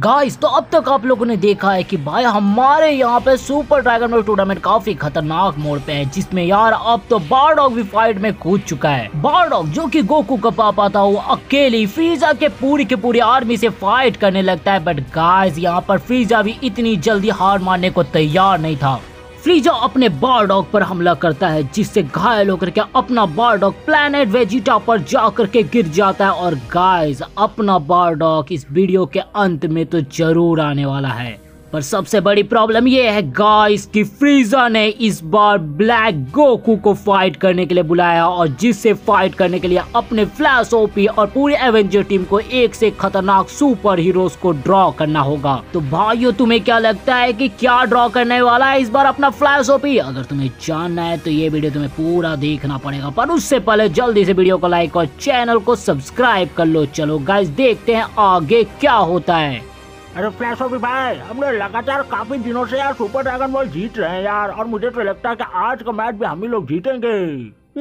Guys तो अब तक आप लोगों ने देखा है कि भाई, हमारे यहाँ पे सुपर ड्रैगन बॉल टूर्नामेंट काफ़ी खतरनाक मोड़ पे है, जिसमें यार अब तो बारडॉग भी फाइट में कूद चुका है। बारडॉग जो कि गोकू का पापा था, वो अकेली फ्रीजा के पूरी के पूरी आर्मी से फाइट करने लगता है बट गाइस यहाँ पर फ्रीजा भी इतनी जल्दी हार मारने को तैयार नहीं था। फ्रीजा अपने बार डॉग पर हमला करता है, जिससे घायल होकर के अपना बार डॉग प्लेनेट वेजिटा पर जाकर के गिर जाता है। और गाइस अपना बार डॉग इस वीडियो के अंत में तो ज़रूर आने वाला है। पर सबसे बड़ी प्रॉब्लम ये है गाइस कि फ्रीजा ने इस बार ब्लैक गोकू को फाइट करने के लिए बुलाया और जिससे फाइट करने के लिए अपने फ्लैश ओपी और पूरी एवेंजर टीम को एक से खतरनाक सुपर हीरोज को ड्रॉ करना होगा। तो भाइयों, तुम्हें क्या लगता है कि क्या ड्रॉ करने वाला है इस बार अपना फ्लैश ओपी अगर तुम्हें जानना है तो ये वीडियो तुम्हें पूरा देखना पड़ेगा। पर उससे पहले जल्दी से वीडियो को लाइक और चैनल को सब्सक्राइब कर लो। चलो गाइस देखते हैं आगे क्या होता है। अरे फ्लैश ऑफ़ भाई, हमने लोग लगातार काफ़ी दिनों से यार सुपर ड्रैगन बॉल जीत रहे हैं यार, और मुझे तो लगता है कि आज का मैच भी हम ही लोग जीतेंगे।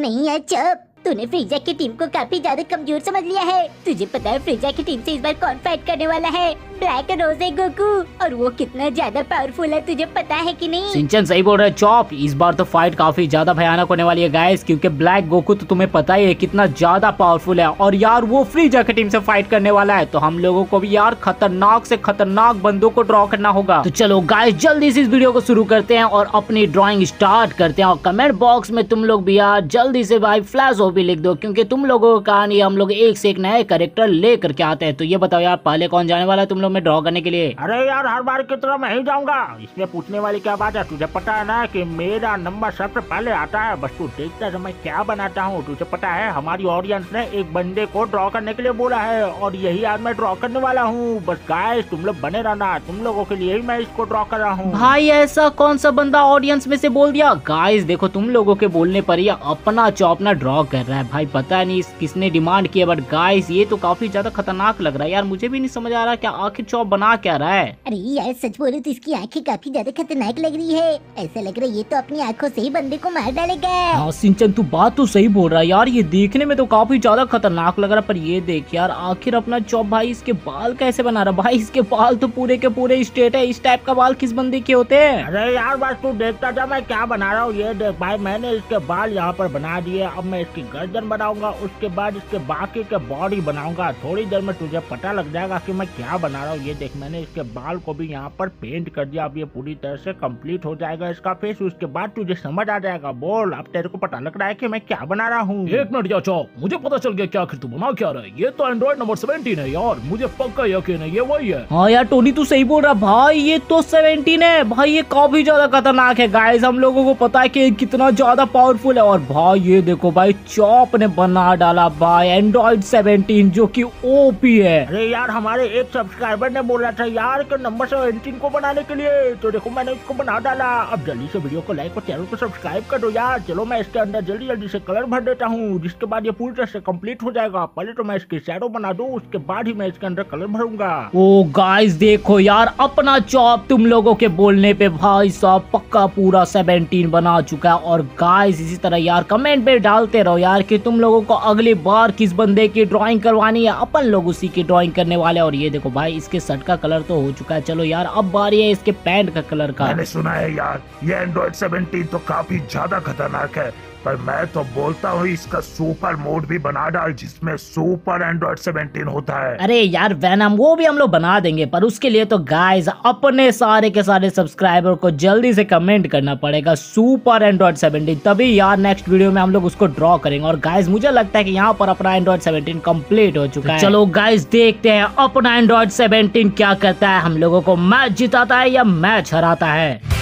नहीं यार तूने फ्रीजा की टीम को काफ़ी ज़्यादा कमज़ोर समझ लिया है। तुझे पता है फ्रीजा की टीम से इस बार कौन फाइट करने वाला है? ब्लैक रोज़े गोकू और वो कितना ज़्यादा पावरफुल है, तुझे पता है कि नहीं? सिंचन सही बोल रहा है, चॉप। इस बार तो फाइट काफ़ी ज़्यादा भयानक होने वाली है गाइस क्योंकि ब्लैक गोकू तो तुम्हें पता ही है कितना ज़्यादा पावरफुल है। और यार, वो फ्री की टीम से फाइट करने वाला है तो हम लोगों को भी यार खतरनाक से खतरनाक बंदों को ड्रॉ करना होगा। तो चलो गाइस जल्दी से इस वीडियो को शुरू करते हैं और अपनी ड्रॉइंग स्टार्ट करते हैं। और कमेंट बॉक्स में तुम लोग भी यार जल्दी से भाई फ्लैश भी लिख दो, क्योंकि तुम लोगों का कहानी हम लोग एक से एक नए करेक्टर लेकर के आते हैं। तो ये बताओ यार, पहले कौन जाने वाला है तुम लोग? में ड्रॉ करने के लिए। अरे यार हर बार की तरह मैं ही जाऊँगा। इसमें पूछने वाली क्या बात है? तुझे पता है ना कि मेरा नंबर सबसे पहले आता है। बस तू देखता है मैं क्या बनाता हूँ। तुझे पता है हमारी ऑडियंस ने एक बंदे को ड्रॉ करने के लिए बोला है और यही आज मैं ड्रॉ करने वाला हूँ। बस गाइस तुम लोग बने रहना। तुम लोगों के लिए ही मैं इसको ड्रॉ कर रहा हूँ। भाई ऐसा कौन सा बंदा ऑडियंस में से बोल दिया? गाइस देखो तुम लोगों के बोलने पर ये अपना चौपना ड्रॉ कर रहा है। भाई पता नहीं किसने डिमांड किया बट गाइस ये तो काफ़ी ज़्यादा खतरनाक लग रहा है। यार मुझे भी नहीं समझ आ रहा क्या आखिर चौप बना क्या रहा है? अरे यार सच बोलो तो इसकी आँखें काफ़ी ज़्यादा खतरनाक लग रही है। ऐसा लग रहा है ये तो अपनी आँखों से ही बंदे को मार डालेगा। हाँ सिंचन तू बात तो सही बोल रहा है यार। ये देखने में तो काफ़ी ज़्यादा खतरनाक लग रहा है पर ये देख यार आखिर अपना चौप भाई इसके बाल कैसे बना रहा भाई इसके बाल तो पूरे के पूरे स्ट्रेट है। इस टाइप का बाल किस बंदे के होते हैं? अरे यार बस तू देखता था मैं क्या बना रहा हूँ? ये देख भाई मैंने इसके बाल यहाँ पर बना दिए। अब मैं इसकी गर्दन बनाऊँगा उसके बाद इसके बाकी के बॉडी बनाऊँगा। थोड़ी देर में तुझे पता लग जाएगा कि मैं क्या बना रहा हूँ ये देख मैंने इसके बाल को भी यहाँ पर पेंट कर दिया। अब ये पूरी तरह से कंप्लीट हो जाएगा इसका फेस उसके बाद तुझे समझ आ जाएगा। बोल अब तेरे को पता लग रहा है कि मैं क्या बना रहा हूँ। एक मिनट या चौप मुझे पता चल गया क्या आखिर तू बना क्या रहा है? ये तो एंड्रॉइड नंबर सेवेंटीन है यार मुझे पक्का यकीन है ये वही है। हाँ यार टोनी तू सही बोल रहा भाई ये तो सेवेंटीन है। भाई ये काफ़ी ज़्यादा खतरनाक है। गाइस हम लोगों को पता है की कितना ज़्यादा पावरफुल है। और भाई ये देखो भाई चौप ने बना डाला भाई एंड्रॉइड सेवेंटीन जो की ओपी है। अरे यार हमारे एक सब्सक्राइबर ने बोला था, यार, कि नंबर सेवेंटीन को बनाने के लिए। तो देखो, मैंने इसको बना डाला। अब जल्दी से वीडियो को लाइक और चैनल को सब्सक्राइब कर दो यार। चलो, मैं इसके अंदर जल्दी जल्दी से कलर भर देता हूँ। जिसके बाद ये पूरी तरह से कंप्लीट हो जाएगा। पहले तो मैं इसके शैडो बना दूँ, उसके बाद ही मैं इसके अंदर कलर भरूँगा। ओ गाइस देखो यार, अपना चॉप तुम लोगों के बोलने पे भाई साहब पक्का पूरा सेवेंटीन बना चुका है। और गाइस इसी तरह यार कमेंट पे डालते रहो यार कि तुम लोगों को अगली बार किस बंदे की ड्राइंग करवानी है। अपन लोग उसी की ड्राइंग करने वाले और ये देखो भाई इसके शर्ट का कलर तो हो चुका है। चलो यार, अब बारी है इसके पैंट का कलर का। मैंने सुना है यार, ये एंड्रॉइड 17 तो काफ़ी ज़्यादा खतरनाक है। पर मैं तो बोलता हूँ, इसका सुपर मोड भी बना डाल, जिसमें सुपर एंड्रॉइड 17 होता है। अरे यार वैनम वो भी हम लोग बना देंगे, पर उसके लिए तो गाइस अपने सारे के सारे सब्सक्राइबर को जल्दी से कमेंट करना पड़ेगा, सुपर एंड्रॉइड 17 तभी यार नेक्स्ट वीडियो में हम लोग उसको ड्रॉ करेंगे। और गाइज़ मुझे लगता है की यहाँ पर अपना एंड्रॉइड 17 कंप्लीट हो चुका है। चलो गाइज़ देखते हैं अपना एंड्रॉइड 17 क्या करता है। हम लोगों को मैच जिताता है या मैच हराता है?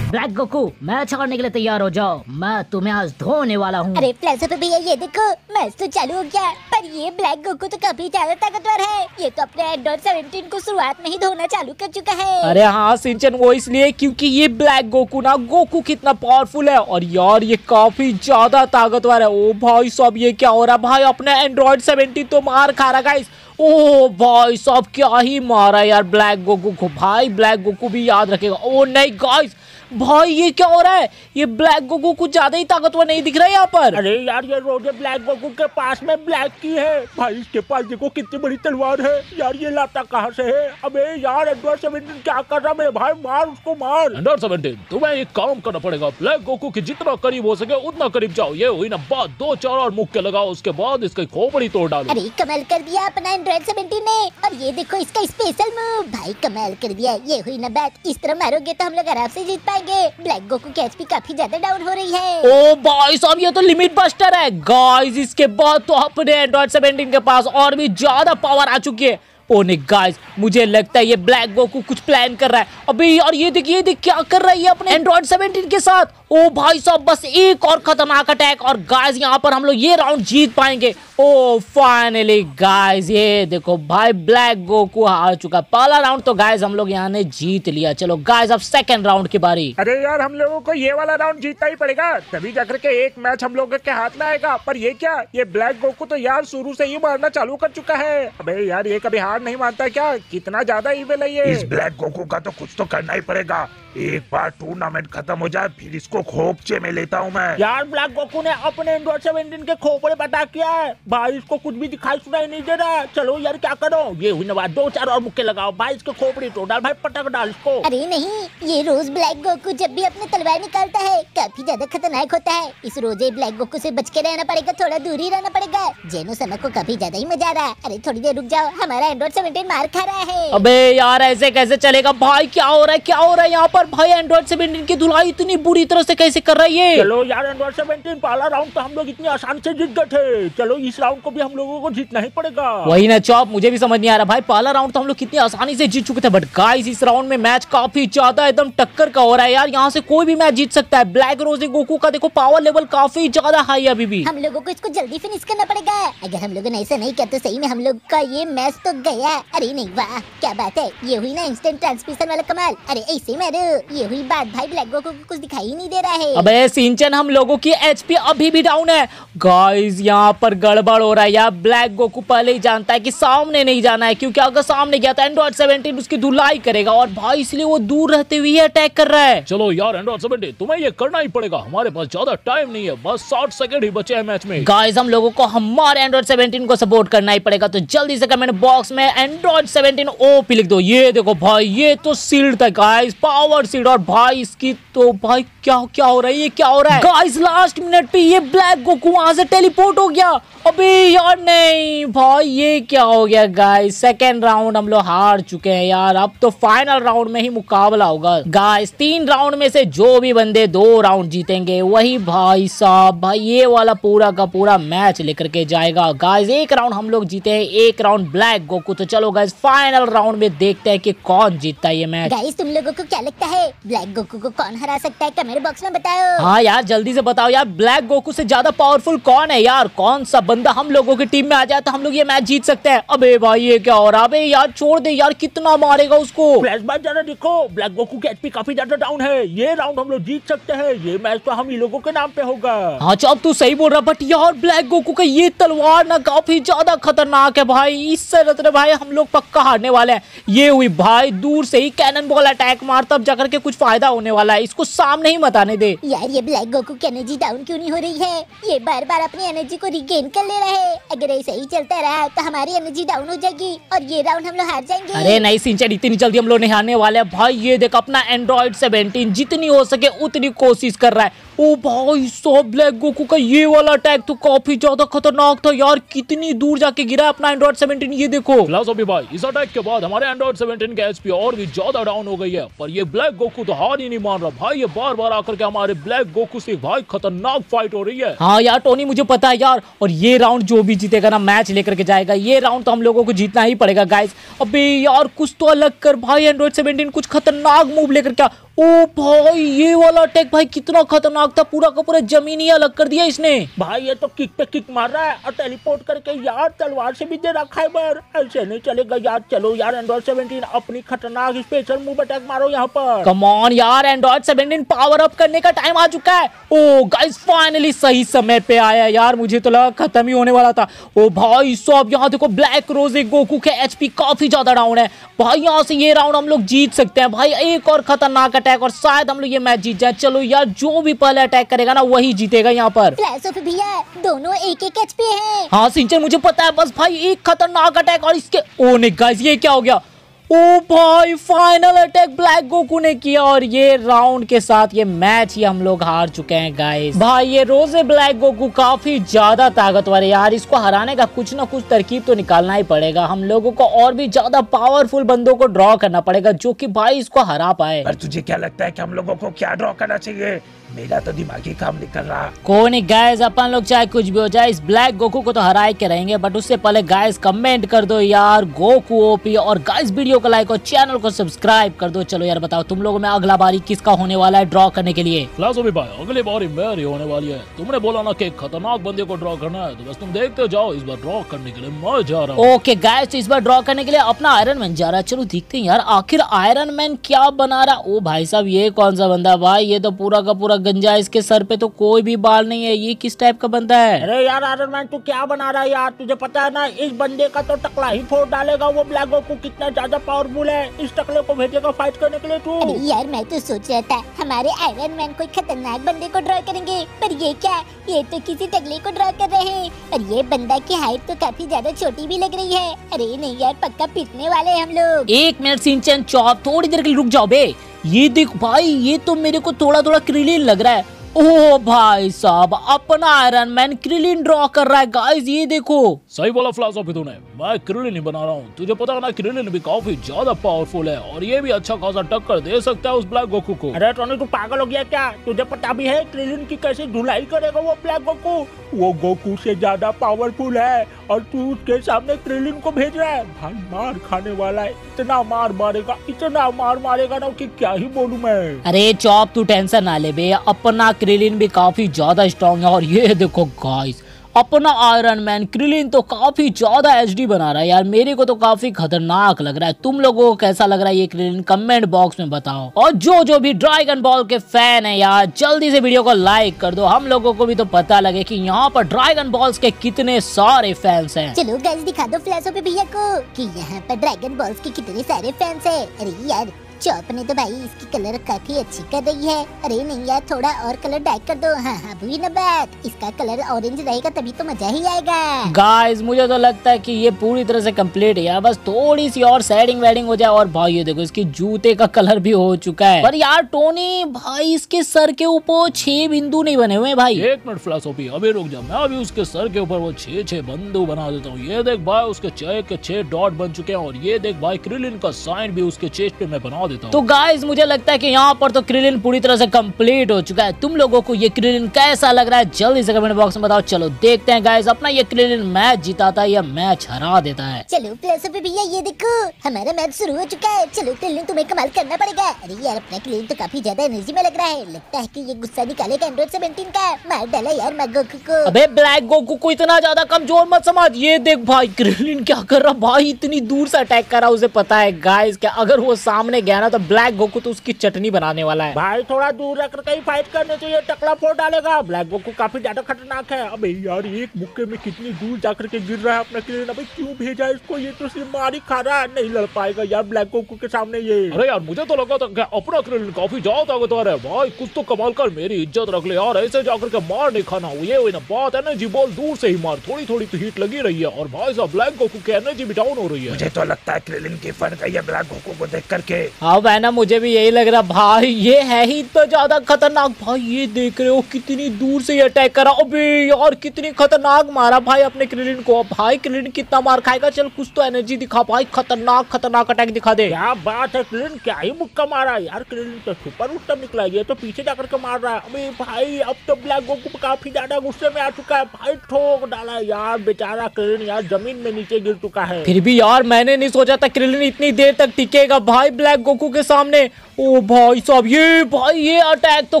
ब्लैक गोकू मैच हारने के लिए तैयार हो जाओ। मैं तुम्हें आज धोने वाला हूँ। अरे फ्लैश पे भैया ये देखो मैच तो चालू हो गया। पर ये ब्लैक गोकू तो काफ़ी ज़्यादा ताकतवर है। ये तो अपने एंड्रॉइड 17 को शुरुआत में ही धोना चालू कर चुका है। अरे हाँ सिंचन वो इसलिए क्योंकि ये ब्लैक गोकू ना गोकू कितना पावरफुल है। और यार ये काफ़ी ज़्यादा ताकतवर है। ओ भाई सब ये क्या हो रहा है? भाई अपने एंड्रॉइड 17 तो मार खा रहा गाइस ओ भाई साहब क्या ही मारा यार ब्लैक गोकू को। भाई ब्लैक गोकू भी याद रखेगा। ओ नहीं गाइस भाई ये क्या हो रहा है? ये ब्लैक गोकू कुछ ज़्यादा ही ताकतवर नहीं दिख रहा है यहाँ पर। अरे यार ये रोज़े ब्लैक गोकू के पास में ब्लैक की है। भाई इसके पास देखो कितनी बड़ी तलवार है। यार ये लाता कहाँ से है? अबे यार एडवर्ड सेवेंटीन क्या कर रहा है? भाई मार उसको मार। अंडर सेवेंटीन तुम्हें एक काम करना पड़ेगा। ब्लैक गोकू के जितना करीब हो सके उतना करीब जाओ। ये हुई ना बात। दो चार और मुक्के लगाओ उसके बाद इसकी खोपड़ी तोड़ डालो। अरे कमाल कर दिया अपना एंड्रॉइड सेवेंटीन ने। और ये देखो इसका स्पेशल मूव भाई कमाल कर दिया। ये हुई ना बात। इस तरह मारोगे तो हम लोग आराम से जीत पाएँगे ब्लैक गोकू की एचपी काफ़ी ज़्यादा डाउन हो रही है। ओ भाई साहब, ये तो लिमिट बस्टर है। गाइस इसके बाद तो अपने एंड्रॉइड 17 के पास और भी ज़्यादा पावर आ चुकी है। ओ नहीं गाइस मुझे लगता है ये ब्लैक गोकू कुछ प्लान कर रहा है। अभी और ये देखिए ये देख, क्या कर रहा है ये अपने एंड्रॉइड 17 के साथ? ओ भाई साहब बस एक और खतरनाक अटैक और गाइस यहाँ पर हम लोग ये राउंड जीत पाएँगे। ओ फाइनली गाइस ये देखो भाई ब्लैक गोकू हार चुका पहला राउंड तो गाइस हम लोग यहाँ ने जीत लिया। चलो गाइस अब सेकंड राउंड की बारी। अरे यार हम लोगों को ये वाला राउंड जीतना ही पड़ेगा। तभी जाकर के एक मैच हम लोगों के हाथ में आएगा। पर ये क्या? ये ब्लैक गोकू तो यार शुरू से ही मारना चालू कर चुका है। अबे यार ये कभी हार नहीं मानता क्या? कितना ज़्यादा ईवेल है ये। इस ब्लैक गोकू का तो कुछ तो करना ही पड़ेगा। एक बार टूर्नामेंट खत्म हो जाए फिर इसको खोपचे में लेता हूँ मैं। यार ब्लैक गोकू ने अपने एंड्रॉइड सेवेंटीन के खोपड़े बता किया है। भाई इसको कुछ भी दिखाई सुनाई नहीं दे रहा है। चलो यार क्या करो? ये हुई ना बात दो चार और मुक्के लगाओ। भाई इसके खोपड़ी तोड़ डाल भाई पटक डाल इसको। अरे नहीं ये रोज ब्लैक गोकू जब भी अपने तलवार निकालता है काफ़ी ज़्यादा खतरनाक होता है। इस रोज ब्लैक गोकू से बच के रहना पड़ेगा थोड़ा दूर ही रहना पड़ेगा। जेनो सनक को काफ़ी ज़्यादा ही मज़ा आ रहा है। अरे थोड़ी देर रुक जाओ हमारा एंड्रॉइड सेवेंटीन मार खा रहा है। अबे यार ऐसे कैसे चलेगा? भाई क्या हो रहा है? क्या हो रहा है यहाँ पर? भाई एंड्रॉइड सेवेंटीन की धुलाई इतनी बुरी तरह से कैसे कर रही है चलो यार एंड्रॉइड सेवेंटीन पहला राउंड तो हम लोग इतनी आसान से जीत गए थे। चलो इस राउंड को भी हम लोगों को जीतना ही पड़ेगा। वही ना चौप मुझे भी समझ नहीं आ रहा। भाई पहला राउंड तो हम लोग कितनी आसानी से जीत चुके थे बट गाइस इस राउंड में मैच काफ़ी ज़्यादा एकदम टक्कर का हो रहा है यार। यहाँ से कोई भी मैच जीत सकता है। ब्लैक रोज़े गोकू का देखो पावर लेवल काफ़ी ज़्यादा हाई है अभी भी। हम लोगों को इसको जल्दी फिनिश करना पड़ेगा। अगर हम लोगों ने ऐसा नहीं किया तो सही में हम लोग का ये मैच तो गया। अरे नहीं वाह क्या बात है। ये हुई ना इंस्टेंट ट्रांसमिशन वाला कमाल। अरे ऐसे मारो। ये हुई बात भाई ब्लैक गोकू को कुछ दिखाई ही नहीं दे रहा है। अबे सिंचन हम लोगों की एचपी अभी भी डाउन है। गाइस यहाँ पर गड़बड़ हो रहा है यार। ब्लैक गोकू पहले ही जानता है कि सामने नहीं जाना है क्योंकि अगर सामने गया तो एंड्रॉइड 17 उसकी धुलाई करेगा और भाई इसलिए वो दूर रहते हुए अटैक कर रहा है। चलो यार एंड्रॉइड सेवेंटीन तुम्हें ये करना ही पड़ेगा। हमारे पास ज़्यादा टाइम नहीं है बस साठ सेकंड ही बचे हैं मैच में। गाइस हम लोगों को हमारे एंड्रॉइड 17 को सपोर्ट करना ही पड़ेगा तो जल्दी से कमेंट बॉक्स में एंड्रॉइड 17 ओपी लिख दो। ये देखो भाई ये तो सील्ड था गाइस पावर सील्ड और भाई इसकी तो भाई क्या क्या हो रहा है? ये क्या हो रहा है? गाइस लास्ट मिनट पे ये ब्लैक गोकू वहाँ से टेलीपोर्ट हो गया। अबे यार, नहीं, भाई ये क्या हो गया गाइस सेकेंड राउंड हम लोग हार चुके हैं यार। अब तो फाइनल राउंड में ही मुकाबला होगा। गाइस तीन राउंड में से जो भी बंदे दो राउंड जीतेंगे, वही भाई साहब, भाई ये वाला पूरा का पूरा मैच लेकर के जाएगा। गाइस एक राउंड हम लोग जीते हैं, एक राउंड ब्लैक गोकू तो चलो गाइस फाइनल राउंड में देखते हैं कि कौन जीतता है ये मैच गाइस तुम लोगों को क्या लगता है। ब्लैक गोकू को कौन हरा सकता है? कमेंट बॉक्स में बताओ। हाँ यार जल्दी से बताओ यार ब्लैक गोकू से ज़्यादा पावरफुल कौन है यार? कौन सा बंदा हम लोगों की टीम में आ जाए तो हम लोग ये मैच जीत सकते हैं? अबे भाई ये क्या हो रहा अबे यार छोड़ दे यार कितना मारेगा उसको? फ्लैश बैक जरा देखो ब्लैक गोकू की एचपी काफ़ी ज़्यादा डाउन है। ये राउंड हम लोग जीत सकते हैं। ये मैच तो हम ही लोगों के नाम पे होगा। हाँ चल तू सही बोल रहा बट यार ब्लैक गोकू का ये तलवार ना काफ़ी ज़्यादा खतरनाक है भाई। इससे भाई हम लोग पक्का हारने वाले हैं। ये हुई भाई दूर से ही कैनन बॉल अटैक मार तब जाकर के कुछ फ़ायदा होने वाला है। इसको सामने ही मत आने दे। यार ये ब्लैक गोकू की एनर्जी डाउन क्यों नहीं हो रही है? ये बार बार अपनी एनर्जी को रिगेन कर ले रहा है। अगर ऐसे ही चलता रहा तो हमारी एनर्जी डाउन हो जाएगी और ये राउंड हम लोग हार जाएँगे। अरे नहीं सिंचन इतनी जल्दी हम लोग नहीं हारने वाले भाई ये देख अपना एंड्रॉइड 17 जितनी हो सके उतनी कोशिश कर रहा है। ओ भाई सो ब्लैक गोकू का ये वाला अटैक तो काफ़ी ज़्यादा खतरनाक था यार। कितनी दूर जाके गिरा अपना एंड्रॉइड 17 ये देखो। फिलॉसफी भाई इस अटैक के बाद हमारे एंड्रॉइड 17 के एचपी और भी ज़्यादा डाउन हो गई है। पर ये ब्लैक गोकू तो हार ही नहीं मान रहा। भाई ये बार बार आकर के हमारे ब्लैक गोकू से भाई खतरनाक फाइट हो रही है। हाँ यार टोनी मुझे पता है यार। और ये राउंड जो भी जीतेगा ना मैच लेकर के जाएगा। ये राउंड तो हम लोगों को जीतना ही पड़ेगा गाइस अबे यार कुछ तो अलग कर। भाई एंड्रॉइड 17 कुछ खतरनाक मूव लेकर क्या? ओ भाई ये वाला अटैक भाई कितना खतरनाक था पूरा का पूरा ज़मीन ही अलग कर दिया इसने। भाई ये तो किक पे किक मार रहा है और टेलीपोर्ट करके यार तलवार से भी दे रखा है बार ऐसे नहीं चलेगा यार चलो यार एंड्रॉइड 17 अपनी खतरनाक स्पेशल मूव अटैक मारो यहाँ पर। कम ऑन यार एंड्रॉइड 17 पावर अप करने का टाइम आ चुका है। ओ गाइस फाइनली सही समय पे आया यार मुझे तो लगा खत्म ही होने वाला था। ओ भाई सब यहाँ देखो ब्लैक रोज एक गोकू के एचपी काफ़ी ज़्यादा डाउन है। भाई यहाँ से ये राउंड हम लोग जीत सकते हैं। भाई एक और खतरनाक अटैक और शायद हम लोग ये मैच जीत जाए। चलो यार जो भी पहले अटैक करेगा ना वही जीतेगा यहाँ पर। भैया दोनों एक एक एच पे है। हाँ सिंचन मुझे पता है बस भाई एक खतरनाक अटैक और इसके ओ ने गाइस ये क्या हो गया? ओ भाई फाइनल अटैक ब्लैक गोकू ने किया और ये राउंड के साथ ये मैच ही हम लोग हार चुके हैं गाइस भाई, ये रोज़े ब्लैक गोकू काफ़ी ज़्यादा ताकतवर है यार. इसको हराने का कुछ ना कुछ तरकीब तो निकालना ही पड़ेगा. हम लोगों को और भी ज़्यादा पावरफुल बंदों को ड्रॉ करना पड़ेगा जो कि भाई इसको हरा पाए. पर तुझे क्या लगता है की हम लोगों को क्या ड्रॉ करना चाहिए? मेरा तो दिमागी काम निकल रहा। कौन नहीं गाइस अपन लोग चाहे कुछ भी हो जाए इस ब्लैक गोकू को तो हरा के रहेंगे बट उससे पहले गाइस कमेंट कर दो यार गोकू ओपी और गाइस वीडियो को लाइक और चैनल को सब्सक्राइब कर दो। चलो यार बताओ तुम लोगों में अगला बारी किसका होने वाला है ड्रॉ करने के लिए? भाई अगली बारी मेरी होने वाली है। तुमने बोला ना कि खतरनाक बंदे को ड्रॉ करना है तो बस तुम देखते जाओ इस बार ड्रॉ करने के लिए मैं जा रहा हूँ। ओके गाइस तो इस बार ड्रॉ करने के लिए अपना आयरन मैन जा रहा है। चलो देखते हैं यार आखिर आयरन मैन क्या बना रहा है? ओ भाई साहब ये कौन सा बंदा भाई ये तो पूरा का पूरा गंजा इसके सर पे तो कोई भी बाल नहीं है। ये किस टाइप का बंदा है? अरे यार आयरन मैन तू क्या बना रहा है यार? तुझे पता है ना इस बंदे का तो टकला ही फोड़ डालेगा। वो ब्लैक को कितना ज़्यादा पावरफुल है। इस टकले को भेजेगा फाइट करने के लिए तू। अरे यार मैं तो सोच रहा था हमारे आयरन मैन कोई खतरनाक बंदे को ड्रॉ करेंगे। पर ये क्या? ये तो किसी टगले को ड्रॉ कर रहे हैं। और ये बंदा की हाइट तो काफ़ी ज़्यादा छोटी भी लग रही है। अरे नहीं यार पक्का पीटने वाले हम लोग। एक मिनट सिंचन चौप थोड़ी देर के लिए रुक जाओ बे। ये देख भाई ये तो मेरे को थोड़ा थोड़ा क्रिलिन लग रहा है। ओ भाई साहब अपना आयरन मैन क्रिलिन ड्रॉ कर रहा है गाइस ये देखो। सही बोला फिलोसॉफी तूने। मैं क्रिलिन ही बना रहा हूँ। तुझे पता है ना क्रिलिन भी काफ़ी ज़्यादा पावरफुल है और ये भी अच्छा खासा टक्कर दे सकता है उस ब्लैक गोकू को। अरे टोनी तू पागल हो गया क्या? तुझे पता भी है क्रिलिन की कैसे धुलाई करेगा वो ब्लैक गोकू वो गोकू से ज़्यादा पावरफुल है और तू उसके सामने क्रिलिन को भेज रहा है। भाई मार खाने वाला है। इतना मार मारेगा, इतना मार मारेगा ना कि क्या ही बोलूँ मैं। अरे चौप, तू टेंशन ना ले बे अपना क्रिलिन भी काफ़ी ज़्यादा स्ट्रॉन्ग है। और ये देखो गाइस अपना आयरन मैन क्रिलिन तो काफ़ी ज़्यादा एचडी बना रहा है यार। मेरे को तो काफ़ी खतरनाक लग रहा है। तुम लोगों को कैसा लग रहा है ये क्रिलिन कमेंट बॉक्स में बताओ। और जो जो भी ड्रैगन बॉल के फ़ैन है यार, जल्दी से वीडियो को लाइक कर दो। हम लोगों को भी तो पता लगे कि यहाँ पर ड्रैगन बॉल्स के कितने सारे फैंस है। चलो गाइस दिखा दो फ्लैशो पे भैया को कि यहाँ पर ड्रैगन बॉल्स के कितने सारे फैंस हैं। अरे यार चौप ने तो भाई इसकी कलर काफ़ी अच्छी कर रही है। अरे नहीं यार थोड़ा और कलर डाइक कर दो। हाँ हाँ बुरी न बात। इसका कलर ऑरेंज रहेगा तभी तो मज़ा ही आएगा। गाइस मुझे तो लगता है कि ये पूरी तरह से कंप्लीट है यार। बस थोड़ी सी और सेटिंग वेडिंग हो जाए और भाई ये देखो इसकी जूते का कलर भी हो चुका है। पर यार टोनी भाई इसके सर के ऊपर छह बिंदु नहीं बने हुए भाई। एक मिनट फिलोसॉफी अभी रुक जा। मैं अभी उसके सर के ऊपर वो छह छह बंदू बना देता हूँ। ये देख भाई उसके छह के छह डॉट बन चुके हैं। और ये देख भाई क्रिलिन का साइन भी उसके चेस्ट पे मैं बना देता तो हूँ गाइस मुझे लगता है कि यहाँ पर तो क्रिलिन पूरी तरह से कंप्लीट हो चुका है। तुम लोगों को ये क्रिलिन कैसा लग रहा है जल्दी से कमेंट बॉक्स में बताओ। चलो देखते हैं गाइस अपना ये क्रिलिन मैच जिताता है या मैच हरा देता है। चलो भैया ये देखो। हमारा मैच शुरू हो चुका है। चलो क्लिन तुम्हें कमाल करना पड़ेगा। अरे यार अपना क्लिन तो काफ़ी ज़्यादा एनर्जी में लग रहा है। लगता है कि ये गुस्सा निकालेगा एंड्रॉइड सेवेंटीन का। मार डाला यार मैं गोकू को। अबे ब्लैक गोकू को इतना ज़्यादा कमज़ोर मत समझ। ये देख भाई क्रिलिन क्या कर रहा भाई इतनी दूर से अटैक कर रहा उसे पता है। गाइस क्या अगर वो सामने गया ना तो ब्लैक गोकू तो उसकी चटनी बनाने वाला है। भाई थोड़ा दूर रख कर ही फाइट करने से ये टकला फोड़ डालेगा। ब्लैक गोकू काफ़ी ज़्यादा खतरनाक है। अबे यार एक मुक्के में कितनी दूर जाकर के गिर रहा है अपना क्लिन अबे क्यों भेजा इसको? ये तो सिर्फ़ मार ही खा रहा है। नहीं लड़ पाएगा यार ब्लैक गोकू के सामने ये। अरे यार मुझे तो लगा था अपना क्रिलिन काफ़ी ज़्यादा ताकतवर है। भाई कुछ तो कमाल कर मेरी इज़्ज़त रख ले। यार ऐसे जाकर के मार नहीं खाना। ये हुई ना बात एनर्जी बॉल दूर से ही मार। थोड़ी थोड़ी तो हीट लगी रही है। और भाई साहब ब्लैक गोकू की एनर्जी भी डाउन हो रही है। मुझे तो लगता है क्रिलिन की फन गई है ब्लैक गोकू को देख करके हाँ भाई ना मुझे भी यही लग रहा भाई ये है ही इतना ज़्यादा खतरनाक। भाई ये देख रहे हो कितनी दूर से ये अटैक करा। अबे यार कितनी खतरनाक मारा भाई अपने क्रिलिन को। भाई क्रिलिन कितना मार खाएगा? चल कुछ तो एनर्जी दिखा भाई। खतरनाक खतरनाक अटैक दिखा दे। क्या बात है क्लिन क्या ही मुक्का मारा यार। क्लिन तो सुपर उत्तम निकला ये तो पीछे जाकर के मार रहा है। अबे भाई अब तो ब्लैक गोकू काफ़ी ज़्यादा गुस्से में आ चुका है। भाई ठोक डाला यार। बेचारा क्लिन यार ज़मीन में नीचे गिर चुका है। फिर भी यार मैंने नहीं सोचा था क्रिलिन इतनी देर तक टिकेगा। भाई ब्लैक गोकू के सामने। ओ भाई साहब, ये भाई, ये अटैक तो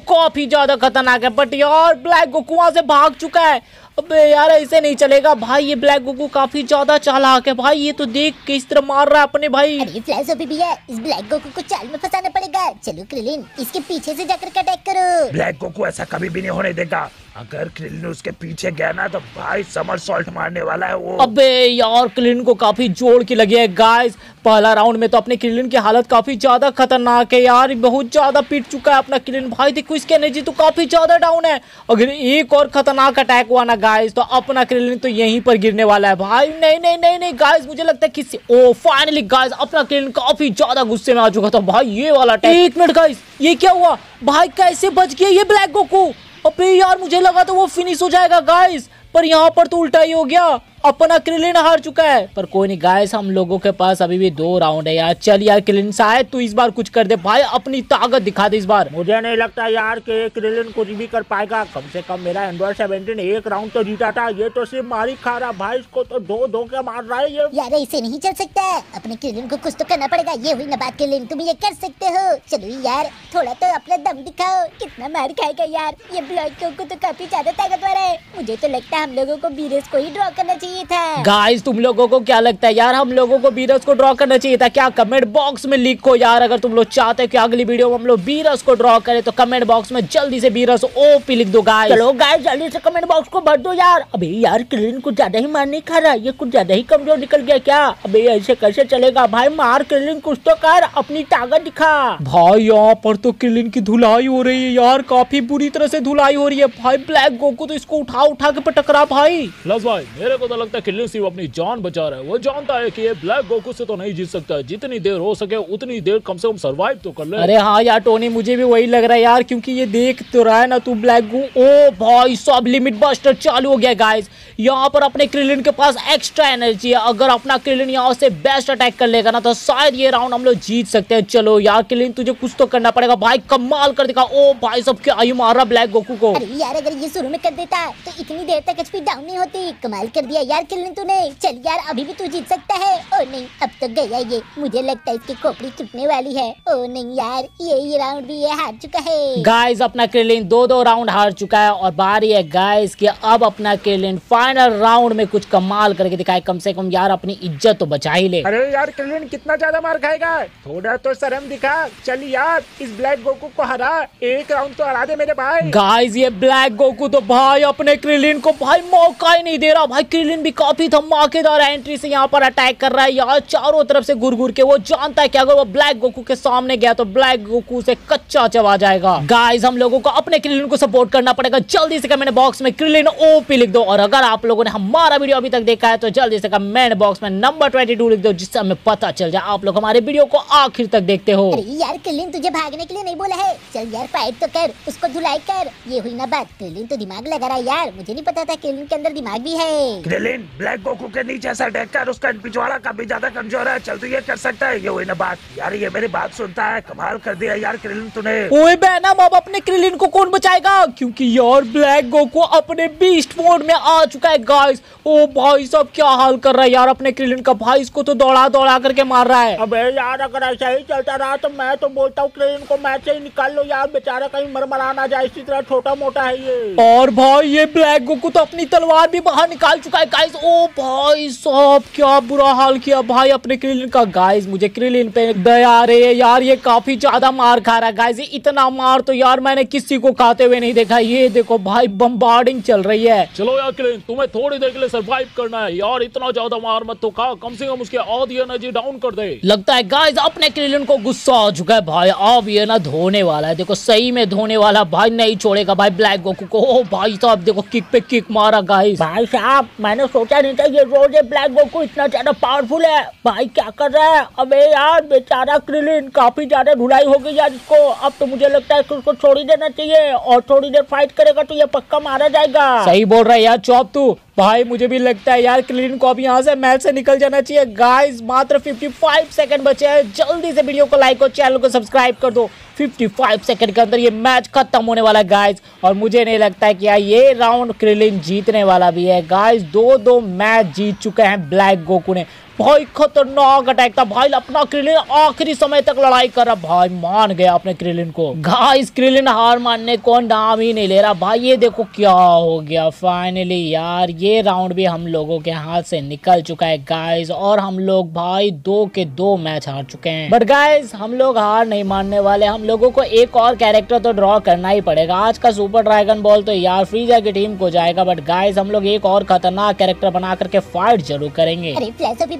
काफ़ी ज़्यादा खतरनाक है बट यार ब्लैक गोकू वहाँ से भाग चुका है। अबे यार ऐसे नहीं चलेगा। भाई ये ब्लैक गोकू काफ़ी ज़्यादा चालाक है। भाई ये तो देख किस तरह मार रहा है अपने भाई। अरे फ्लैशो पे भैया इस ब्लैक गोकू को चाल में फंसाना पड़ेगा। चलो क्रिलिन इसके पीछे से जाकर अटैक करो। ब्लैक गोकू ऐसा कभी भी नहीं होने देगा। अगर क्रिलिन उसके पीछे गया ना तो भाई समर सॉल्ट मारने वाला है वो। अबे यार क्लिन को काफ़ी जोड़ की लगी है गाइस पहला राउंड में तो अपने क्लिन की हालत काफ़ी ज़्यादा खतरनाक है यार। बहुत ज़्यादा पीट चुका है अपना क्रिलिन भाई देखो इसकी एनर्जी तो काफ़ी ज़्यादा डाउन है। अगर एक और खतरनाक अटैक हुआ ना गाइस तो अपना क्रिलिन तो यहीं पर गिरने वाला है भाई। नहीं नहीं नहीं नहीं गाइस मुझे लगता है किसी ओ फाइनली गाइस अपना क्रिलिन काफ़ी ज़्यादा गुस्से में आ चुका था भाई, ये वाला एक मिनट गाइस ये क्या हुआ? भाई, कैसे बच गया ये ब्लैक गोकू अबे यार, मुझे लगा था वो फिनिश हो जाएगा गाइस पर यहाँ पर तो उल्टा ही हो गया। अपना क्रिलिन हार चुका है। पर कोई नहीं गाइस हम लोगों के पास अभी भी दो राउंड है यार। चल यार क्रिलिन शायद तू इस बार कुछ कर दे। भाई अपनी ताकत दिखा दे इस बार। मुझे नहीं लगता यार कि क्रिलिन कुछ भी कर पाएगा। कम से कम मेरा एंड्रॉइड सेवेंटीन एक राउंड तो जीता था। ये तो सिर्फ़ मारी खा रहा। भाई इसको तो दो दो के मार रहा है ये? यार ऐसे नहीं चल सकता। अपने क्रिलिन को कुछ तो करना पड़ेगा। ये हुई ना बात क्रिलिन तुम ये कर सकते हो। चलो यार थोड़ा तो अपना दम दिखाओ। कितना मार खाएगा यार। ये ब्लॉक को तो काफ़ी ज़्यादा ताकतवर है। मुझे तो लगता है हम लोगों को बीरस को ही ड्रॉ करना चाहिए। था गाइस तुम लोगों को क्या लगता है? यार हम लोगों को बीरस को ड्रॉ करना चाहिए था। क्या कमेंट बॉक्स में लिखो यार अगर तुम लोग चाहते हो कि अगली वीडियो में हम लोग बीरस को ड्रॉ करें तो कमेंट बॉक्स में जल्दी से बीरस ओपी लिख दो गाय चलो गाइस जल्दी से कमेंट बॉक्स को भर दो यार. अभी यार क्रिलिन कुछ ज़्यादा ही मार नहीं खा रहा ये कुछ ज़्यादा ही कमज़ोर निकल गया क्या? अभी ऐसे कैसे चलेगा? भाई मार क्रिलिन कुछ तो कर. अपनी ताकत दिखा. भाई यहाँ पर तो क्रिलिन की धुलाई हो रही है यार. काफ़ी बुरी तरह से धुलाई हो रही है। भाई ब्लैक गोकू तो इसको उठा उठा के पटकरा भाई. भाई मेरे को तो लगता है कि किलिन सिर्फ़ अपनी जान बचा रहा है। वो जानता है कि ये ब्लैक गोकू से तो नहीं जीत सकता। जितनी देर हो सके उतनी देर कम से कम सरवाइव तो कर ले। अरे हाँ यार टोनी मुझे भी वही लग रहा है यार क्योंकि ये देख तो रहा है ना तू ब्लैक गो ओ भाई सब लिमिट बस्टर चालू हो गया गाइस यहाँ पर अपने क्रिलिन के पास एक्स्ट्रा एनर्जी है। अगर अपना क्रिलिन यहाँ से बेस्ट अटैक कर लेगा ना तो शायद ये राउंड हम लोग जीत सकते हैं। चलो यार क्रिलिन तुझे कुछ तो करना पड़ेगा। भाई कमाल कर दिखा। ओ भाई सब क्या ही मार रहा ब्लैक गोकू को। अरे यार अगर ये शुरू में कर देता तो इतनी देर तक एचपी डाउन नहीं होती। कमाल कर दिया यार क्रिलिन तूने। चल यार अभी भी तू जीत सकता है। ओ नहीं अब तो गया ये। मुझे लगता है इसकी खोपड़ी टूटने वाली है। ओ नहीं यार ये ये राउंड भी ये हार चुका है। गाइस अपना क्रिलिन दो दो राउंड हार चुका है और बारी है गाइस कि अब अपना क्रिलिन फाइनल राउंड में कुछ कमाल करके दिखाए। कम से कम यार अपनी इज़्ज़त तो बचा ही ले। अरे यार क्रिलिन कितना ज़्यादा मार खाएगा थोड़ा तो शर्म दिखा। चल यार इस ब्लैक गोकू को हरा। एक राउंड तो हरा दे मेरे भाई। गाइस ये ब्लैक गोकू तो भाई अपने क्रिलिन को भाई मौका ही नहीं दे रहा। भाई क्रिलिन भी काफ़ी धमाकेदार एंट्री से यहाँ पर अटैक कर रहा है। यार चारों तरफ़ से घुर घुर के वो जानता है कि अगर वो ब्लैक गोकू के सामने गया तो ब्लैक गोकू से कच्चा चबा जाएगा। गाइज़ हम लोगों को अपने क्रिलिन को सपोर्ट करना पड़ेगा। जल्दी से कमेंट बॉक्स में क्रिलिन ओपी लिख दो और अगर आप लोगों ने हमारा वीडियो अभी तक देखा है तो जल्दी से कमेंट बॉक्स में नंबर ट्वेंटी लिख दो जिससे हमें पता चल जाए। आप लोग हमारे वीडियो को आखिर तक देखते हो। यार क्रिलिन तुझे भागने के लिए नहीं बोला है। चल यार फाइट तो कर उसको धुलाई कर। ये हुई ना बात। क्रिलिन तो दिमाग लगा रहा है यार। मुझे नहीं पता था क्रिलिन के अंदर दिमाग भी है। ग्रेलिन ब्लैक गोकू के नीचे से अटैक कर उसका पिछवाड़ा काफ़ी ज़्यादा कमज़ोर है। चल तू ये कर सकता है ये हुई ना बात। यार ये मेरी बात सुनता है कमाल कर दिया यार ग्रेलिन तूने। ओए बैनम अब अपने क्रिलिन को कौन बचाएगा? क्योंकि यार ब्लैक गोकू अपने बीस्ट मोड में आ चुका है गाइस ओ भाई साहब क्या हाल कर रहा है यार अपने क्रिलिन का? भाई इसको तो दौड़ा दौड़ा करके मार रहा है। अबे यार अगर ऐसा ही चलता रहा तो मैं तो बोलता हूँ क्रेन को मैच से ही निकाल लो यार बेचारा कहीं मरमरा ना जाए। इसी तरह छोटा मोटा है ये। और भाई ये ब्लैक गोकू तो अपनी तलवार भी बाहर निकाल चुका है गाइस ओ भाई साहब क्या बुरा हाल किया भाई अपने क्रिलिन का? गाइस मुझे क्रिलिन पे दया आ रही है यार ये काफ़ी ज़्यादा मार खा रहा है। गाइस इतना मार तो यार मैंने किसी को खाते हुए नहीं देखा। ये देखो भाई बम्बार्डिंग चल रही है। चलो यार क्लिन तुम्हें थोड़ी देर के लिए सरवाइव करना है। यार इतना ज़्यादा मार मत तो खा। कम से कम उसके आधी एनर्जी डाउन कर दे। लगता है गाइस अपने क्रिलिन को गुस्सा आ चुका है भाई। अब ये ना धोने वाला है। देखो सही में धोने वाला भाई नहीं छोड़ेगा भाई। ब्लैक गोकू को ओ भाई साहब देखो किक पे किक मारा गाइस भाई साहब मैंने सोचा नहीं था ये रोज ब्लैक को इतना ज़्यादा पावरफुल है। भाई क्या कर रहा है? अबे यार बेचारा क्रिलिन काफ़ी ज़्यादा धुलाई हो गई यार इसको। अब तो मुझे लगता है कि उसको छोड़ ही देना चाहिए और थोड़ी देर फाइट करेगा तो ये पक्का मारा जाएगा। सही बोल रहा है यार चौप तू। भाई, मुझे भी लगता है यार क्लीन को अब यहाँ से मैच से निकल जाना चाहिए। गाइस मात्र 55 सेकंड बचे हैं। जल्दी से वीडियो को लाइक और चैनल को सब्सक्राइब कर दो। 55 सेकंड के अंदर ये मैच खत्म होने वाला है गाइस और मुझे नहीं लगता है कि यार, ये राउंड क्रिलिन जीतने वाला भी है। गाइस दो दो मैच जीत चुके हैं ब्लैक गोकू ने। भाई, खतरनाक अटैक था। भाई, अपना क्रिलिन आखिरी समय तक लड़ाई कर रहा। भाई, मान गया अपने क्रिलिन को। गाइस क्रिलिन हार मानने को नाम ही नहीं ले रहा। भाई, ये देखो क्या हो गया। फाइनली यार, ये राउंड भी हम लोगों के हाथ से निकल चुका है गाइस और हम लोग भाई दो के दो मैच हार चुके हैं। बट गाइस हम लोग हार नहीं मानने वाले। हम लोगों को एक और कैरेक्टर तो ड्रॉ करना ही पड़ेगा। आज का सुपर ड्रैगन बॉल तो यार फ्रीजा की टीम को जाएगा। बट गाइस हम लोग एक और खतरनाक कैरेक्टर बना करके फाइट ज़रूर करेंगे।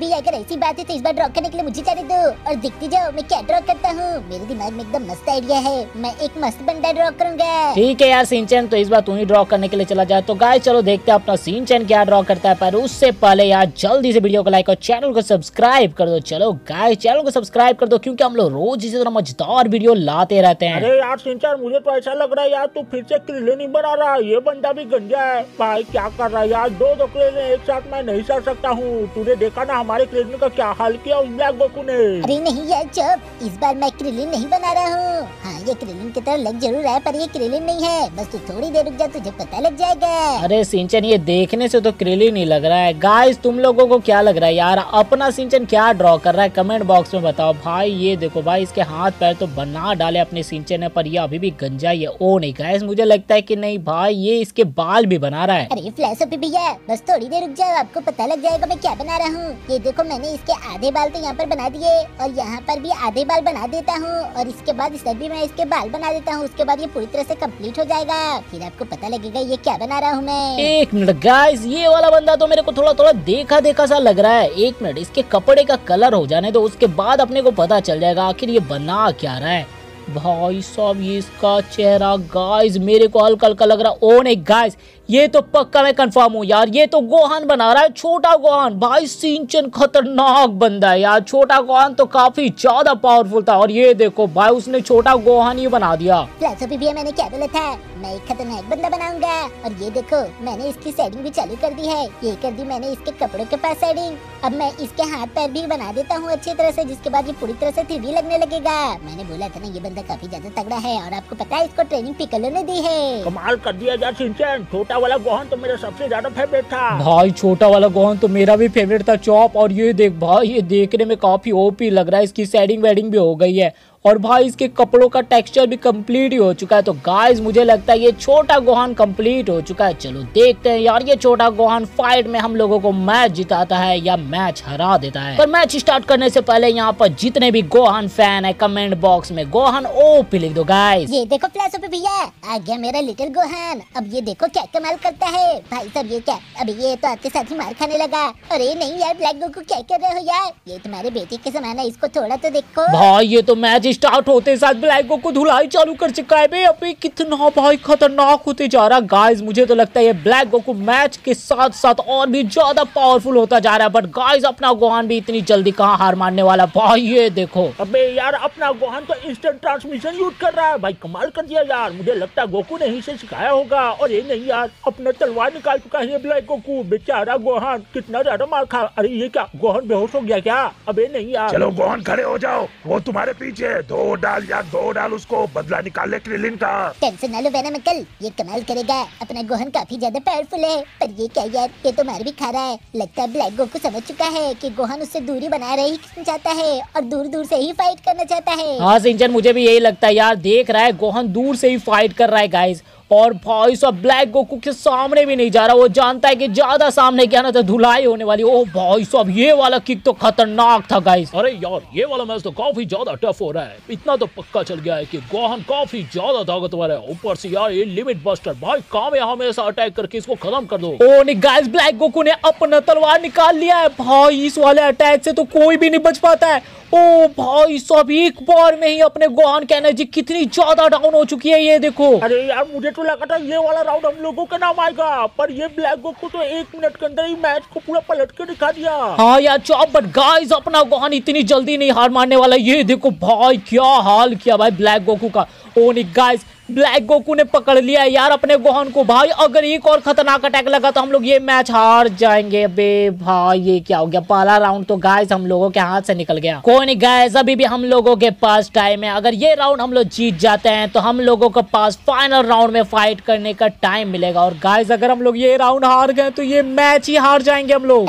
अभी भी अगर ऐसी बात है तो इस बार ड्रॉ करने के लिए मुझे जाने दो। और दिखती जाओ मैं क्या ड्रॉ करता हूँ? मेरे दिमाग में एकदम मस्त आइडिया है। मैं एक मस्त बंदा ड्रॉ करूँगा। ठीक है यार सिंचन तो इस बार तू ही ड्रॉ करने के लिए चला जाए। तो गाय चलो देखते हैं अपना सिंचन क्या ड्रॉ करता है। पर उससे पहले यार जल्दी से वीडियो को लाइक और चैनल को सब्सक्राइब कर दो। चलो गाइस चैनल को सब्सक्राइब कर दो क्योंकि हम लोग रोज इसी तरह मज़ेदार वीडियो लाते रहते हैं। अरे यार सिंचर मुझे तो ऐसा लग रहा है यार तू फिर से क्रिले नहीं बना रहा। ये बंदा भी गंजा है। भाई क्या कर रहा है यार? दो दो क्रिले एक साथ मैं नहीं कर सकता हूँ। तुझे देखा ना हमारे क्रिले का क्या हाल किया उस ब्लैक गोकू ने? अरे नहीं यार चुप। इस बार मैं क्रिलिन नहीं बना रहा हूँ। हाँ ये क्रिलिन की तरह लग ज़रूर है पर ये क्रिलिन नहीं है। बस तू थोड़ी देर रुक जा तुझे पता लग जाएगा। अरे सिंचन ये देखने से तो क्रिली नहीं लग रहा है। गाइस तुम लोगों को क्या लग रहा है यार? अपना सिंचन क्या ड्रॉ कर रहा है? कमेंट बॉक्स में बताओ। भाई ये देखो भाई इसके हाथ पैर तो बना डाले अपने सिंचन ने पर ये अभी भी गंजा ही है। ओ नहीं गाइस मुझे लगता है की नहीं भाई ये इसके बाल भी बना रहा है। अरे फ्लैश भैया बस थोड़ी देर रुक जाओ आपको पता लग जाएगा मैं क्या बना रहा हूँ। ये देखो, मैंने इसके आधे बाल तो यहाँ पर बना दिए और यहाँ पर भी आधे बाल बना देता हूँ और इसके बाद इस भी मैं इसके बाल बना देता हूँ। उसके बाद ये पूरी तरह से कंप्लीट हो जाएगा। फिर आपको पता लगेगा ये क्या बना रहा हूँ मैं। एक मिनट गाइस ये वाला बंदा तो मेरे को थोड़ा थोड़ा देखा देखा सा लग रहा है। एक मिनट, इसके कपड़े का कलर हो जाने तो उसके बाद अपने को पता चल जाएगा आखिर ये बना क्या रहा है। भाई साहब, ये इसका चेहरा गाइस मेरे को हल्का हल्का लग रहा ओ नहीं गाइस ये तो पक्का मैं कंफर्म हूँ यार ये तो गोहान बना रहा है छोटा गोहान भाई सिंचन खतरनाक बंदा है यार छोटा गोहान तो काफ़ी ज़्यादा पावरफुल था और ये देखो भाई उसने छोटा गोहान ही बना दिया। मैंने क्या बोला था मैं खतरनाक बंदा बनाऊँगा। और ये देखो मैंने इसकी सेटिंग भी चालू कर दी है। ये कर दी मैंने इसके कपड़ों के पास सेटिंग अब मैं इसके हाथ पैर भी बना देता हूँ अच्छी तरह से जिसके बाद ये पूरी तरह से थ्री लगने लगेगा। मैंने बोला था ना ये बंदा काफ़ी ज़्यादा तगड़ा है और आपको पता है इसको ट्रेनिंग पिकलो ने दी है। कमाल कर दिया यार सिंचन छोटा वाला गोहन तो मेरा सबसे ज़्यादा फेवरेट था। भाई, छोटा वाला गोहन तो मेरा भी फेवरेट था, चौप। और ये देख भाई, ये देखने में काफ़ी ओपी लग रहा है। इसकी सेडिंग वेडिंग भी हो गई है। और भाई इसके कपड़ों का टेक्सचर भी कंप्लीट ही हो चुका है। तो गाइस मुझे लगता है ये छोटा गोहान कंप्लीट हो चुका है। चलो देखते हैं यार ये छोटा गोहान फाइट में हम लोगों को मैच जिताता है या मैच हरा देता है। पर मैच स्टार्ट करने से पहले यहाँ पर जितने भी गोहान फ़ैन है कमेंट बॉक्स में गोहान ओपी लिख दो गाइस ये देखो फ्लैश पे भैया आ गया मेरा लिटिल गोहान। अब ये देखो क्या कमाल करता है। भाई सब ये क्या? अभी ये तो आपके साथ ही मार खाने लगा। अरे नहीं यार ब्लैक गो को क्या कर रहे हो यार? ये तुम्हारे बेटे के समान है इसको थोड़ा तो देखो। भाई ये तो मैच स्टार्ट होते साथ ब्लैक को धुलाई चालू कर चुका है। अभी कितना भाई खतरनाक होते जा रहा। गाइस मुझे तो लगता है ये ब्लैक गोकू मैच के साथ साथ और भी ज़्यादा पावरफुल होता जा रहा है। बट गाइस अपना गोहान भी इतनी जल्दी कहाँ हार मारने वाला? भाई, ये देखो। अबे, यार, अपना गोहान तो इंस्टेंट ट्रांसमिशन यूज़ कर रहा है। भाई, कमाल कर दिया यार। मुझे लगता है गोकू ने ही से सिखाया होगा। और ये नहीं यार, अपना तलवार निकाल चुका है ब्लैक गोकू बेचारा गोहान कितना ज़्यादा मार खा। अरे, ये क्या गोहन बेहोश हो गया क्या? अबे, नहीं यार। चलो गोहान खड़े हो जाओ। वो तुम्हारे पीछे दो डाल या दो डाल उसको बदला निकाले क्रिलिन का टेंशन ना लो वेनम अंकल ये कमाल करेगा। अपना गोहन काफ़ी ज़्यादा पावरफुल है पर ये क्या यार ये तो मार भी खा रहा है। लगता है ब्लैक गो को समझ चुका है कि गोहन उससे दूरी बना रही चाहता है और दूर दूर से ही फाइट करना चाहता है। हाँ सिंचन मुझे भी यही लगता है यार देख रहा है गोहन दूर से ही फाइट कर रहा है गाइस और भाई साहब ब्लैक गोकू के सामने भी नहीं जा रहा। वो जानता है कि ज़्यादा सामने क्या ना तो धुलाई होने वाली। ओ भाई साहब ये वाला किक तो खतरनाक था गाइस अरे यार ये वाला मैच तो काफ़ी ज़्यादा टफ हो रहा है। इतना तो पक्का चल गया है कि गोहन काफ़ी ज़्यादा ताकतवर है। ऊपर से यार ये लिमिट बस्टर भाई काम यहाँ में ऐसा अटैक करके इसको खत्म कर दो। ओ नहीं गाइस ब्लैक गोकू ने अपना तलवार निकाल लिया है। भाई इस वाले अटैक से तो कोई भी नहीं बच पाता है। ओ भाई सब एक बार में ही अपने गोहान की एनर्जी कितनी ज़्यादा डाउन हो चुकी है ये देखो। अरे यार मुझे तो लगा था ये वाला राउंड हम लोगों के नाम आएगा पर ये ब्लैक गो को तो एक मिनट के अंदर ही मैच को पूरा पलट के दिखा दिया। हाँ यार चौप बट गाइस अपना गोहान इतनी जल्दी नहीं हार मारने वाला। ये देखो भाई क्या हाल किया भाई ब्लैक गोकू का। ओ नहीं गाइस ब्लैक गोकू ने पकड़ लिया यार अपने गोहन को। भाई, अगर एक और खतरनाक अटैक लगा तो हम लोग ये मैच हार जाएँगे। बे भाई, ये क्या हो गया? पहला राउंड तो गाइस हम लोगों के हाथ से निकल गया। कोई नहीं गाइस अभी भी हम लोगों के पास टाइम है। अगर ये राउंड हम लोग जीत जाते हैं तो हम लोगों के पास फाइनल राउंड में फाइट करने का टाइम मिलेगा। और गाइस अगर हम लोग ये राउंड हार गए तो ये मैच ही हार जाएँगे हम लोग।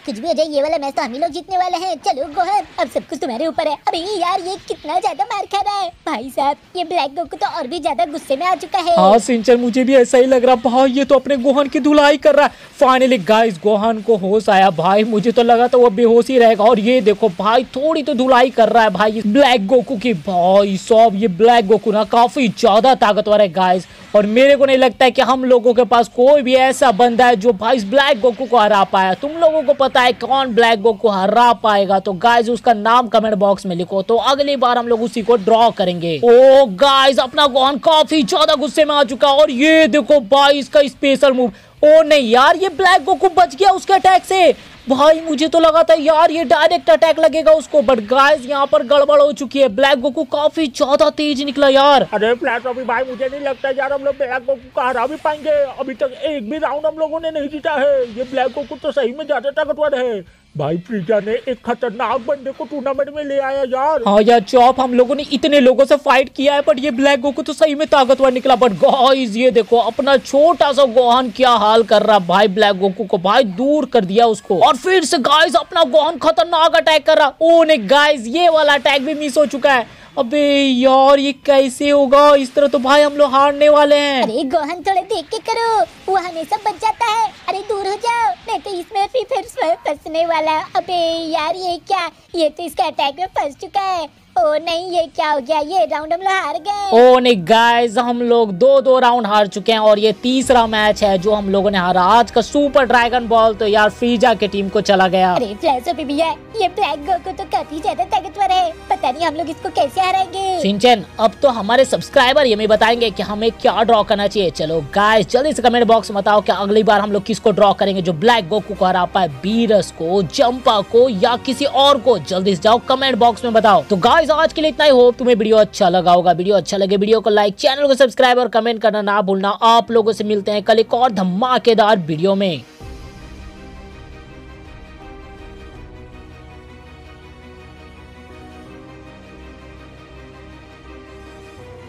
कुछ भी हो जाए, ये वाला मैच तो हम लोग जीतने वाले हैं। चलो, गोहन, अब सब कुछ तुम्हारे ऊपर है। अभी यार, ये कितना ज़्यादा मार खा रहा है। भाई साहब, ये ब्लैक गोकू तो और भी ज़्यादा गुस्से में आ चुका है। हाँ सिंचन, मुझे भी ऐसा ही लग रहा। भाई, ये तो अपने गोहन की धुलाई कर रहा है। फाइनली गाइस गोहन को होश आया। भाई, मुझे तो लगा था वो बेहोश ही रहेगा। और ये देखो, भाई, थोड़ी तो धुलाई कर रहा है। भाई ब्लैक गोकू की भाई, सब ये ब्लैक गोकू ना काफ़ी ज़्यादा ताकतवर है गाइस और मेरे को नहीं लगता है कि हम लोगों के पास कोई भी ऐसा बंदा है जो भाई ब्लैक गोकू को हरा पाया। तुम लोगों को पता है कौन ब्लैक गोकू हरा पाएगा? तो गाइज़ उसका नाम कमेंट बॉक्स में लिखो। तो अगली बार हम लोग उसी को ड्रॉ करेंगे। ओ गाइज़ अपना गोहन काफ़ी ज़्यादा गुस्से में आ चुका और ये देखो भाई, इसका स्पेशल मूव ओ नहीं यार, ये ब्लैक गोकू बच गया उसके अटैक से। भाई, मुझे तो लगा था यार, ये डायरेक्ट अटैक लगेगा उसको बट गाइस यहाँ पर गड़बड़ हो चुकी है। ब्लैक गोकू काफ़ी ज़्यादा तेज निकला यार। अरे फ्लैश अभी भाई, मुझे नहीं लगता यार हम लोग ब्लैक गोकू का हरा भी पाएँगे। अभी तक एक भी राउंड हम लोगों ने नहीं जीता है। ये ब्लैक गोकू तो सही में ज़्यादा ताकतवर है। भाई प्रीजा ने एक खतरनाक बंदे को टूर्नामेंट में ले आया यार। हाँ यार, चौप, हम लोगों ने इतने लोगों से फाइट किया है बट ये ब्लैक गोकू तो सही में ताकतवर निकला। बट गॉइज ये देखो, अपना छोटा सा गोहन क्या हाल कर रहा भाई ब्लैक गोकू को। भाई दूर कर दिया उसको। और फिर से गाइज़ अपना गोहन खतरनाक अटैक कर रहा। ओ ने गाइज़ ये वाला अटैक भी मिस हो चुका है। अबे यार, ये कैसे होगा? इस तरह तो भाई हम लोग हारने वाले हैं। अरे, गोहन थोड़े देख के करो। वो हमेशा बच जाता है। अरे, दूर हो जाओ। मैं तो इसमें भी फिर फंसने वाला। अबे यार, ये क्या? ये तो इसका अटैक में फंस चुका है। ओ नहीं ये क्या हो गया? ये राउंड हम लोग हार गए। ओ नहीं गाइस हम लोग दो दो राउंड हार चुके हैं और ये तीसरा मैच है जो हम लोगों ने हारा। आज का सुपर ड्रैगन बॉल तो यार फ्रीजा के टीम को चला गया। अरे फ्लैश भी भैया ये ब्लैक गोकू तो काफ़ी ज़्यादा ताकतवर है। पता नहीं हम लोग इसको कैसे हराएँगे सिंचन अब तो हमारे सब्सक्राइबर ये भी बताएँगे की हमें क्या ड्रॉ करना चाहिए। चलो गाइस जल्दी से कमेंट बॉक्स में बताओ की अगली बार हम लोग किसको ड्रॉ करेंगे जो ब्लैक गोकू को हरा पाए। बीरस को जंपा को या किसी और को? जल्दी से जाओ कमेंट बॉक्स में बताओ। तो आज के लिए इतना ही। होप तुम्हें वीडियो अच्छा लगा होगा। वीडियो अच्छा लगे वीडियो को लाइक चैनल को सब्सक्राइब और कमेंट करना ना भूलना। आप लोगों से मिलते हैं कल एक और धमाकेदार वीडियो में।